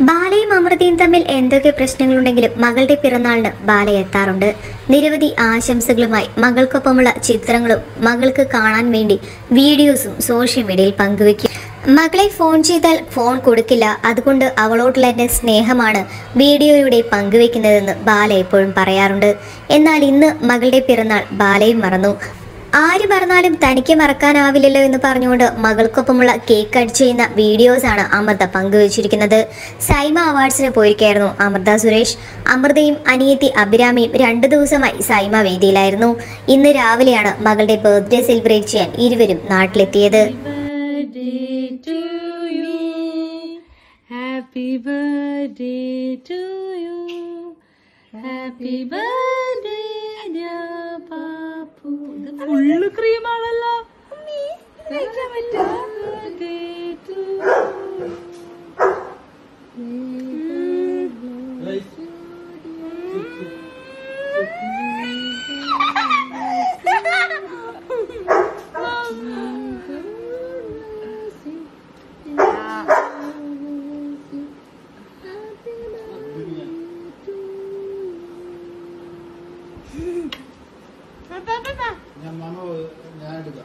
ബാലയും അമൃതയും തമ്മിൽ എന്തൊക്കെ പ്രശ്നങ്ങളുണ്ടെങ്കിലും മകളുടെ പിറന്നാളിന് ബാല എത്താറുണ്ട്. നിരവധി ആശംസകളുമായി മകൾക്കൊപ്പമുള്ള ചിത്രങ്ങളും മകൾക്ക് കാണാൻ വേണ്ടി വീഡിയോസും സോഷ്യൽ മീഡിയയിൽ പങ്കുവെക്കും. മകളെ ഫോൺ ചെയ്താൽ ഫോൺ കൊടുക്കില്ല. അതുകൊണ്ട് അവളോടുള്ള എന്റെ സ്നേഹമാണ് വീഡിയോയുടെ പങ്കുവെക്കുന്നതെന്ന് ബാല എപ്പോഴും പറയാറുണ്ട്. എന്നാൽ ഇന്ന് മകളുടെ പിറന്നാൾ ബാലയും മറന്നു. ആര് പറഞ്ഞാലും തനിക്ക് മറക്കാനാവില്ലല്ലോ എന്ന് പറഞ്ഞുകൊണ്ട് മകൾക്കൊപ്പമുള്ള കേക്ക് കട്ട് ചെയ്യുന്ന വീഡിയോസാണ് അമൃത പങ്കുവച്ചിരിക്കുന്നത്. സൈമ അവാർഡ്സിന് പോയിരിക്കായിരുന്നു അമൃത സുരേഷ്. അമൃതയും അനിയത്തി അഭിരാമിയും രണ്ടു ദിവസമായി സൈമ വേദിയിലായിരുന്നു. ഇന്ന് രാവിലെയാണ് മകളുടെ ബർത്ത്ഡേ സെലിബ്രേറ്റ് ചെയ്യാൻ ഇരുവരും നാട്ടിലെത്തിയത്. Happy birthday to you. Happy birthday, full ക്രീമാണല്ലോ. കഴിക്കാൻ പറ്റുമോ Birthday to you. ഞാൻ മാമ ഞാൻ എടുക്കാം.